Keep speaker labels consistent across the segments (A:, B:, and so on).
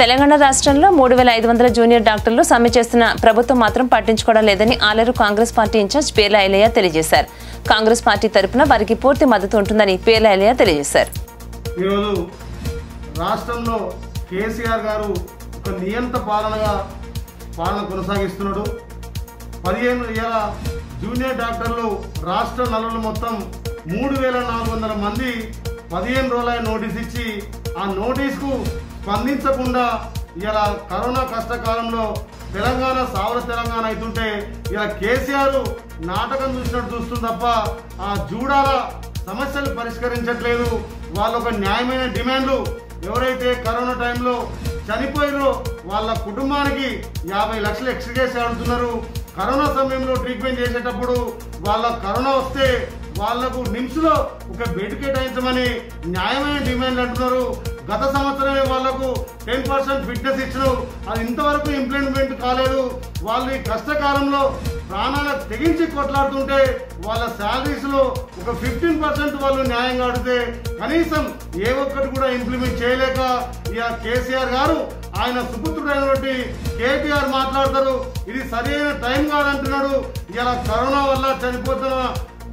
A: తెలంగాణ రాష్ట్రంలో మూడు వేల ఐదు వందల జూనియర్ డాక్టర్లు సమ్మె చేస్తున్న ప్రభుత్వం మాత్రం పట్టించుకోవడం లేదని ఆలేరు కాంగ్రెస్ పార్టీ ఇన్ఛార్జ్ పేర్ల ఐలయ్య తెలియజేశారు. కాంగ్రెస్ పార్టీ తరపున వారికి పూర్తి మద్దతు ఉంటుందని పేర్ల ఐలయ్య తెలియజేశారు.
B: ఈరోజు రాష్ట్రంలో కేసీఆర్ గారు ఒక నియంత పాలనగా పాలన కొనసాగిస్తున్నాడు. పదిహేను వేల జూనియర్ డాక్టర్లు రాష్ట్ర నలుగురు మొత్తం మూడు వేల నాలుగు వందల మంది పదిహేను రోజుల నోటీస్ ఇచ్చి ఆ నోటీస్కు స్పందించకుండా ఇలా కరోనా కష్టకాలంలో తెలంగాణ సావర తెలంగాణ అవుతుంటే ఇలా కేసీఆర్ నాటకం చూసినట్టు చూస్తుంది తప్ప ఆ జూడాల సమస్యలు పరిష్కరించట్లేదు. వాళ్ళ ఒక న్యాయమైన డిమాండ్లు. ఎవరైతే కరోనా టైంలో చనిపోయారో వాళ్ళ కుటుంబానికి యాభై లక్షలు ఎక్స్గ్రేస్ ఆడుతున్నారు. కరోనా సమయంలో ట్రీట్మెంట్ చేసేటప్పుడు వాళ్ళ కరోనా వస్తే వాళ్ళకు నిమ్స్లో ఒక బెడ్ కేటాయించమని న్యాయమైన డిమాండ్లు అంటున్నారు. గత సంవత్సరమే వాళ్ళకు టెన్ పర్సెంట్ ఫిట్నెస్ ఇచ్చినారు. అది ఇంతవరకు ఇంప్లిమెంట్ కాలేదు. వాళ్ళు ఈ కష్టకాలంలో ప్రాణాల తెగించి కొట్లాడుతుంటే వాళ్ళ శాలరీస్లో ఒక ఫిఫ్టీన్ పర్సెంట్ వాళ్ళు న్యాయం అడిగితే కనీసం ఏ ఒక్కటి కూడా ఇంప్లిమెంట్ చేయలేక ఇక కేసీఆర్ గారు ఆయన సుపుత్రుడైనటువంటి కేటీఆర్ మాట్లాడతారు. ఇది సరైన టైం కాదంటున్నాడు. ఇలా కరోనా వల్ల చనిపోతున్న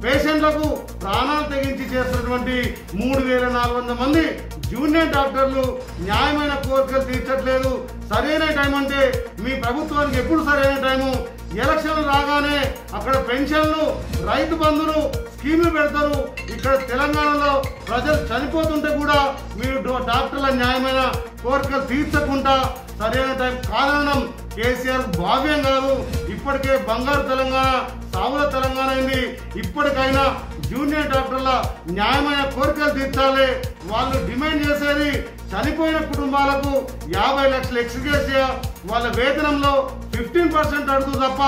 B: పేషెంట్లకు ప్రాణాలు తెగించి చేసినటువంటి మూడు వేల నాలుగు వందల మంది జూనియర్ డాక్టర్లు న్యాయమైన కోరికలు తీర్చట్లేదు. సరైన టైం అంటే మీ ప్రభుత్వానికి ఎప్పుడు సరైన టైము ఎలక్షన్లు రాగానే అక్కడ పెన్షన్లు రైతు బంధులు స్కీములు పెడతారు. ఇక్కడ తెలంగాణలో ప్రజలు చనిపోతుంటే కూడా మీరు డో- డాక్టర్ల న్యాయమైన కోరికలు తీర్చకుండా సరైన టైం కారణం కేసీఆర్ భావ్యం కాదు. ఇప్పటికే బంగారు తెలంగాణ సాగుల తెలంగాణ అయింది. ఇప్పటికైనా జూనియర్ డాక్టర్ల న్యాయమైన కోరికలు తీర్చాలి. వాళ్ళు డిమాండ్ చేసేది చనిపోయిన కుటుంబాలకు యాభై లక్షలు ఎక్స్గ్రేసియా వాళ్ళ వేతనంలో ఫిఫ్టీన్ పర్సెంట్ అడుగు తప్ప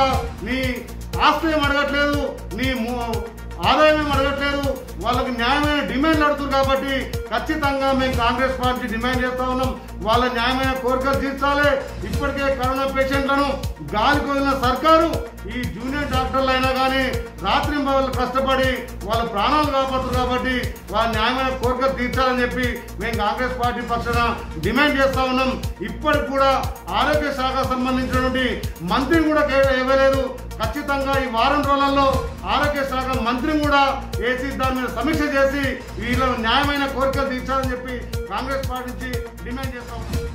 B: నీ ఆస్తి ఏం అడగట్లేదు? నీ ఆదాయం ఏం అడగట్లేదు? వాళ్ళకి న్యాయమైన డిమాండ్ నడుతుంది కాబట్టి ఖచ్చితంగా మేము కాంగ్రెస్ పార్టీ డిమాండ్ చేస్తా ఉన్నాం. వాళ్ళ న్యాయమైన కోరికలు తీర్చాలి. ఇప్పటికే కరోనా పేషెంట్లను గాలికి వదిలిన సర్కారు ఈ జూనియర్ డాక్టర్లు అయినా కానీ రాత్రి వాళ్ళు కష్టపడి వాళ్ళ ప్రాణాలు కాపాడుతారు కాబట్టి వాళ్ళ న్యాయమైన కోరికలు తీర్చాలని చెప్పి మేము కాంగ్రెస్ పార్టీ పక్షాన డిమాండ్ చేస్తా ఉన్నాం. ఇప్పటికి కూడా ఆరోగ్య శాఖ సంబంధించినటువంటి మంత్రిని కూడా ఇవ్వలేదు. ఖచ్చితంగా ఈ వారం రోజులలో ఆరోగ్య శాఖ మంత్రిని కూడా వేసి దాని మీద సమీక్ష చేసి వీళ్ళు న్యాయమైన కోరికలు తీర్చాలని చెప్పి కాంగ్రెస్ పార్టీ నుంచి డిమాండ్ చేస్తా ఉన్నాం.